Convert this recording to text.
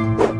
you